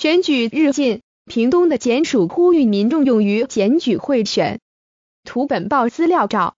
选举日近，屏东的检署呼吁民众用于检举贿选。图本报资料照。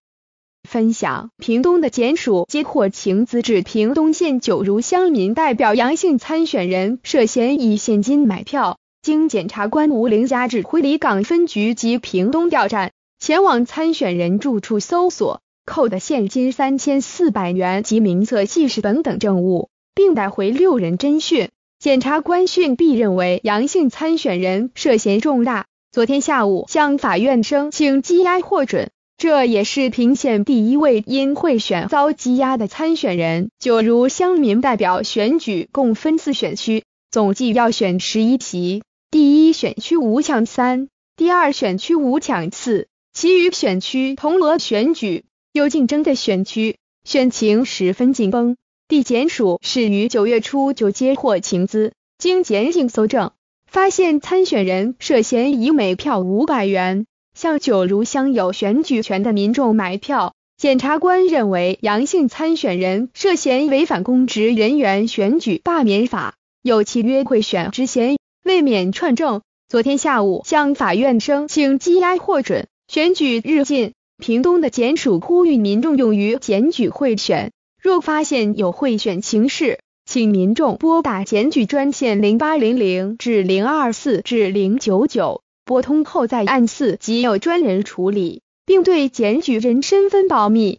分享：屏东的检署接获情资，指屏东县九如乡民代表杨姓参选人涉嫌以现金买票，经检察官吴玲佳指挥离港分局及屏东调站前往参选人住处搜索，扣的现金三千四百元及名册、记事本等证物，并带回六人侦讯。检察官讯毕认为杨姓参选人涉嫌重大，昨天下午向法院申请羁押获准。这也是平县第一位因贿选遭羁押的参选人。就如乡民代表选举共分四选区，总计要选十一席，第一选区五抢三，第二选区五抢四，其余选区同额选举。有竞争的选区，选情十分紧绷。地检署是于九月初就接获情资，经检警搜证，发现参选人涉嫌以每票五百元向九如乡有选举权的民众买票。检察官认为杨姓参选人涉嫌违反公职人员选举罢免法，有契约贿选之嫌，未免串证，昨天下午向法院申请羁押获准。选举日近，屏东的检署呼吁民众用于检举贿选。若发现有贿选情事，请民众拨打检举专线零八零零至零二四至零九九，拨通后再按四即有专人处理，并对检举人身份保密。